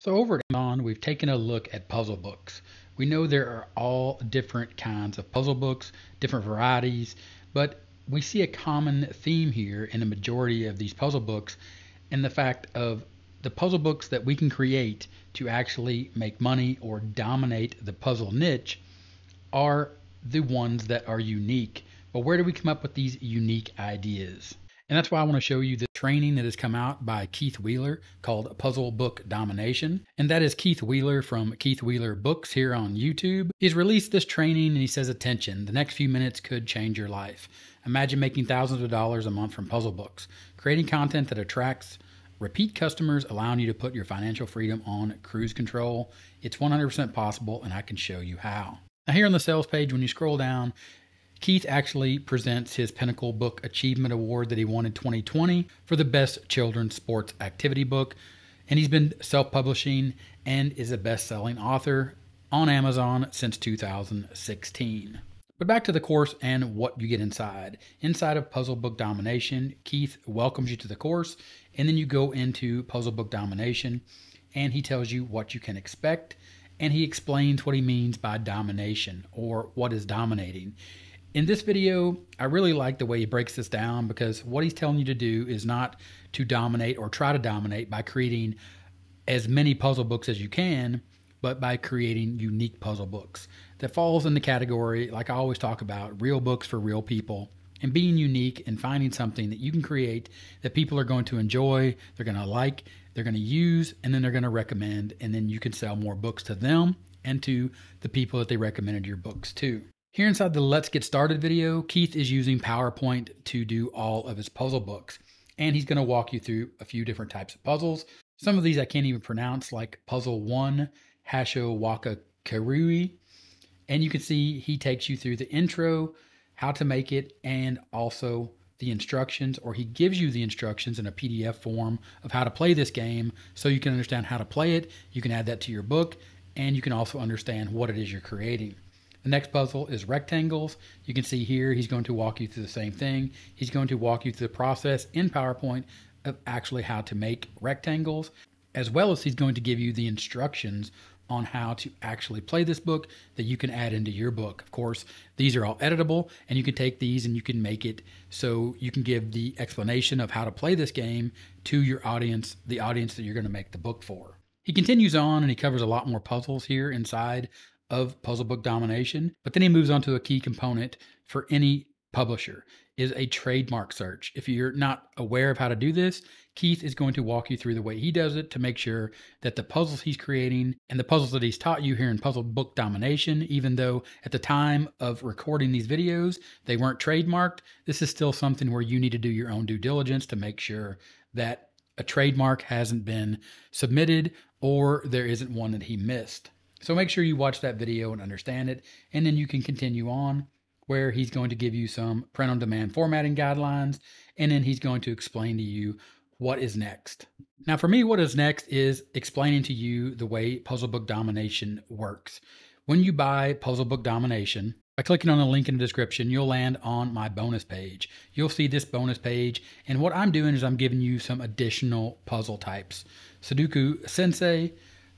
So over at Amazon, we've taken a look at puzzle books. We know there are all different kinds of puzzle books, different varieties, but we see a common theme here in the majority of these puzzle books and the fact of the puzzle books that we can create to actually make money or dominate the puzzle niche are the ones that are unique. But where do we come up with these unique ideas? And that's why I want to show you the training that has come out by Keith Wheeler called Puzzle Book Domination. And that is Keith Wheeler from Keith Wheeler Books here on YouTube. He's released this training and he says, Attention, the next few minutes could change your life. Imagine making thousands of dollars a month from puzzle books, creating content that attracts repeat customers, allowing you to put your financial freedom on cruise control. It's 100% possible, and I can show you how. Now, here on the sales page, when you scroll down, Keith actually presents his Pinnacle Book Achievement Award that he won in 2020 for the best children's sports activity book. And he's been self publishing and is a best selling author on Amazon since 2016. But back to the course and what you get inside. Inside of Puzzle Book Domination, Keith welcomes you to the course, and then you go into Puzzle Book Domination, and he tells you what you can expect, and he explains what he means by domination or what is dominating. In this video, I really like the way he breaks this down because what he's telling you to do is not to dominate or try to dominate by creating as many puzzle books as you can, but by creating unique puzzle books that falls in the category, like I always talk about, real books for real people and being unique and finding something that you can create that people are going to enjoy, they're going to like, they're going to use, and then they're going to recommend, and then you can sell more books to them and to the people that they recommended your books to. Here inside the Let's Get Started video, Keith is using PowerPoint to do all of his puzzle books. And he's going to walk you through a few different types of puzzles. Some of these I can't even pronounce, like Puzzle 1, Hasho Waka Karui. And you can see he takes you through the intro, how to make it, and also the instructions, or he gives you the instructions in a PDF form of how to play this game so you can understand how to play it. You can add that to your book, and you can also understand what it is you're creating. The next puzzle is rectangles. You can see here he's going to walk you through the same thing. He's going to walk you through the process in PowerPoint of actually how to make rectangles, as well as he's going to give you the instructions on how to actually play this book that you can add into your book. Of course, these are all editable, and you can take these and you can make it so you can give the explanation of how to play this game to your audience, the audience that you're going to make the book for. He continues on and he covers a lot more puzzles here inside of puzzle book domination, but then he moves on to a key component for any publisher is a trademark search. If you're not aware of how to do this, Keith is going to walk you through the way he does it to make sure that the puzzles he's creating and the puzzles that he's taught you here in Puzzle Book Domination, even though at the time of recording these videos, they weren't trademarked, this is still something where you need to do your own due diligence to make sure that a trademark hasn't been submitted or there isn't one that he missed. So make sure you watch that video and understand it, and then you can continue on where he's going to give you some print on demand formatting guidelines, and then he's going to explain to you what is next. Now, for me, what is next is explaining to you the way Puzzle Book Domination works. When you buy Puzzle Book Domination, by clicking on the link in the description, you'll land on my bonus page. You'll see this bonus page, and what I'm doing is I'm giving you some additional puzzle types Sudoku Sensei,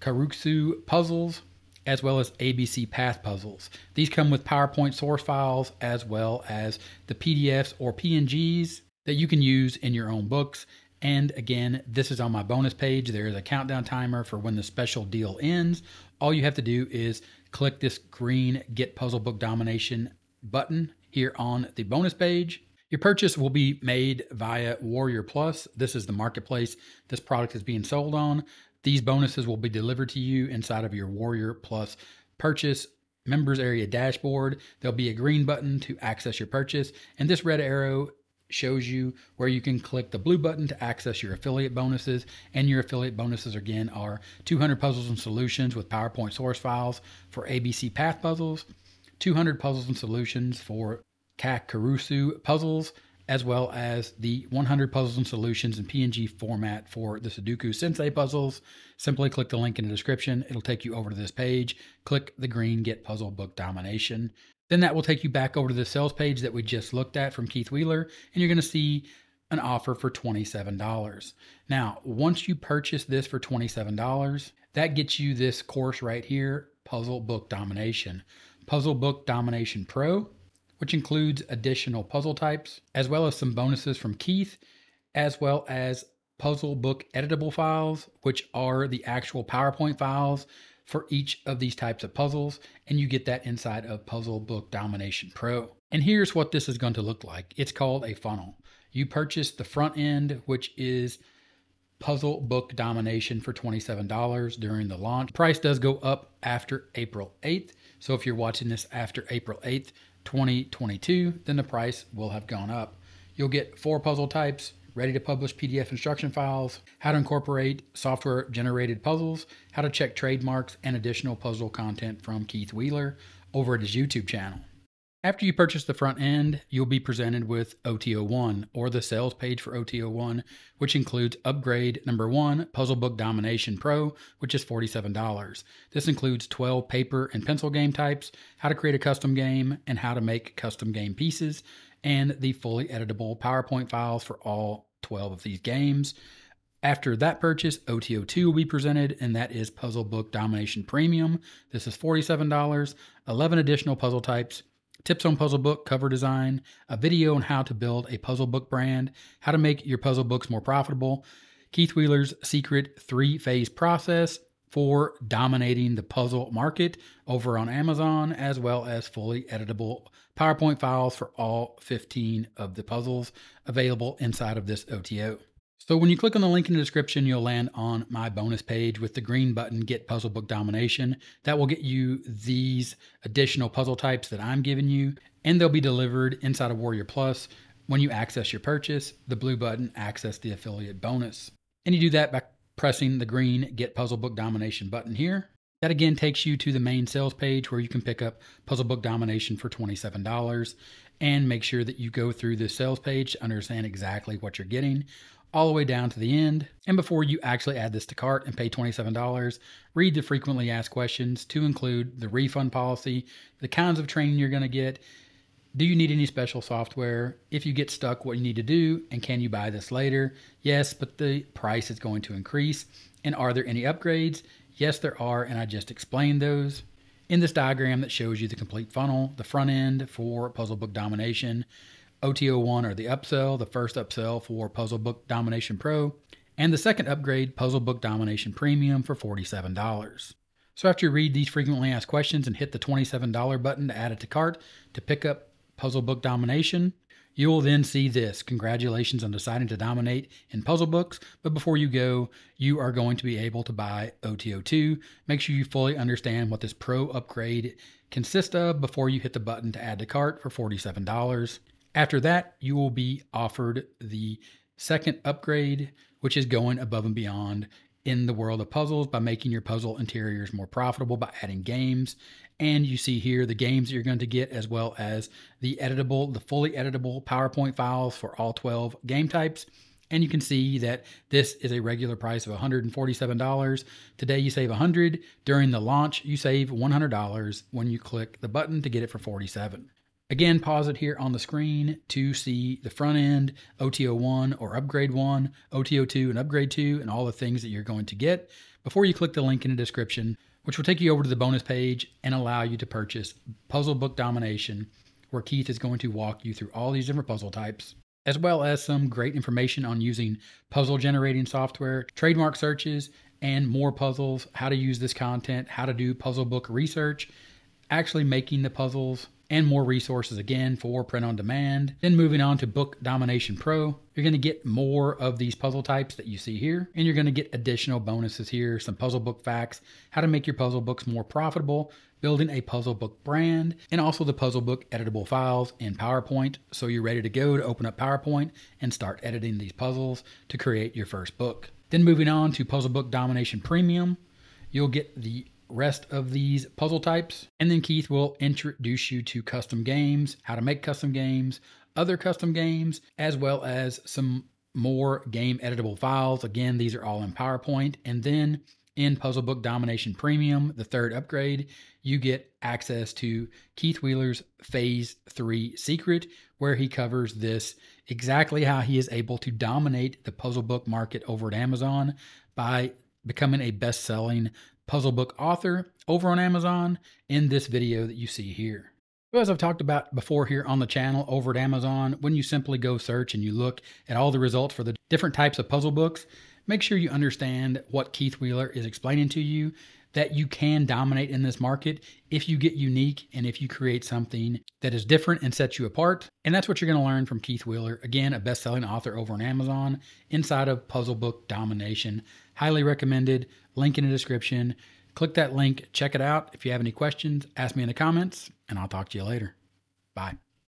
Karusu puzzles, as well as ABC path puzzles. These come with PowerPoint source files as well as the PDFs or PNGs that you can use in your own books. And again, this is on my bonus page. There is a countdown timer for when the special deal ends. All you have to do is click this green Get Puzzle Book Domination button here on the bonus page. Your purchase will be made via Warrior Plus. This is the marketplace this product is being sold on. These bonuses will be delivered to you inside of your Warrior Plus purchase members area dashboard. There'll be a green button to access your purchase, and this red arrow shows you where you can click the blue button to access your affiliate bonuses. And your affiliate bonuses, again, are 200 puzzles and solutions with PowerPoint source files for ABC Path puzzles, 200 puzzles and solutions for Kakurasu puzzles, as well as the 100 puzzles and solutions in PNG format for the Sudoku Sensei puzzles. Simply click the link in the description. It'll take you over to this page. Click the green Get Puzzle Book Domination. Then that will take you back over to the sales page that we just looked at from Keith Wheeler, and you're going to see an offer for $27. Now, once you purchase this for $27, that gets you this course right here, Puzzle Book Domination. Puzzle Book Domination Pro, which includes additional puzzle types, as well as some bonuses from Keith, as well as puzzle book editable files, which are the actual PowerPoint files for each of these types of puzzles. And you get that inside of Puzzle Book Domination Pro. And here's what this is going to look like it's called a funnel. You purchase the front end, which is Puzzle Book Domination for $27 during the launch. Price does go up after April 8th. So if you're watching this after April 8th, 2022, then the price will have gone up. You'll get four puzzle types, ready to publish PDF instruction files, how to incorporate software generated puzzles, how to check trademarks, and additional puzzle content from Keith Wheeler over at his YouTube channel. After you purchase the front end, you'll be presented with OTO1 or the sales page for OTO1, which includes upgrade number one, Puzzle Book Domination Pro, which is $47. This includes 12 paper and pencil game types, how to create a custom game, and how to make custom game pieces, and the fully editable PowerPoint files for all 12 of these games. After that purchase, OTO2 will be presented, and that is Puzzle Book Domination Premium. This is $47, 11 additional puzzle types, tips on puzzle book cover design, a video on how to build a puzzle book brand, how to make your puzzle books more profitable, Keith Wheeler's secret three phase process for dominating the puzzle market over on Amazon, as well as fully editable PowerPoint files for all 15 of the puzzles available inside of this OTO. So when you click on the link in the description, you'll land on my bonus page with the green button, Get Puzzle Book Domination. That will get you these additional puzzle types that I'm giving you, and they'll be delivered inside of Warrior Plus. When you access your purchase, the blue button, access the affiliate bonus. And you do that by pressing the green Get Puzzle Book Domination button here. That again takes you to the main sales page where you can pick up Puzzle Book Domination for $27 and make sure that you go through this sales page to understand exactly what you're getting all the way down to the end. And before you actually add this to cart and pay $27, read the frequently asked questions to include the refund policy, the kinds of training you're going to get. Do you need any special software? If you get stuck, what you need to do, and can you buy this later? Yes, but the price is going to increase. And are there any upgrades? Yes, there are, and I just explained those. In this diagram that shows you the complete funnel, the front end for Puzzle Book Domination, OTO1 or the upsell, the first upsell for Puzzle Book Domination Pro, and the second upgrade, Puzzle Book Domination Premium for $47. So after you read these frequently asked questions and hit the $27 button to add it to cart to pick up Puzzle Book Domination, you will then see this. Congratulations on deciding to dominate in puzzle books. But before you go, you are going to be able to buy OTO2. Make sure you fully understand what this pro upgrade consists of before you hit the button to add to cart for $47. After that, you will be offered the second upgrade, which is going above and beyond in the world of puzzles by making your puzzle interiors more profitable by adding games. And you see here the games that you're going to get, as well as the editable, the fully editable PowerPoint files for all 12 game types. And you can see that this is a regular price of $147. Today you save 100 During the launch, you save $100 when you click the button to get it for 47. Again, pause it here on the screen to see the front end, OTO1 or Upgrade 1, OTO2 and Upgrade 2, and all the things that you're going to get before you click the link in the description, which will take you over to the bonus page and allow you to purchase Puzzle Book Domination, where Keith is going to walk you through all these different puzzle types, as well as some great information on using puzzle generating software, trademark searches, and more puzzles, how to use this content, how to do puzzle book research, actually making the puzzles and more resources again for print on demand. Then moving on to Book Domination Pro, you're going to get more of these puzzle types that you see here, and you're going to get additional bonuses here, some puzzle book facts, how to make your puzzle books more profitable, building a puzzle book brand, and also the puzzle book editable files in PowerPoint. So you're ready to go to open up PowerPoint and start editing these puzzles to create your first book. Then moving on to Puzzle Book Domination Premium, you'll get the rest of these puzzle types. And then Keith will introduce you to custom games, how to make custom games, other custom games, as well as some more game editable files. Again, these are all in PowerPoint. And then in Puzzle Book Domination Premium, the third upgrade, you get access to Keith Wheeler's Phase 3 Secret, where he covers this exactly how he is able to dominate the puzzle book market over at Amazon by becoming a best selling puzzle book author over on Amazon in this video that you see here. So as I've talked about before here on the channel over at Amazon, when you simply go search and you look at all the results for the different types of puzzle books, make sure you understand what Keith Wheeler is explaining to you that you can dominate in this market if you get unique and if you create something that is different and sets you apart. And that's what you're going to learn from Keith Wheeler, again, a best selling author over on Amazon inside of Puzzle Book Domination. Highly recommended. Link in the description. Click that link, check it out. If you have any questions, ask me in the comments, and I'll talk to you later. Bye.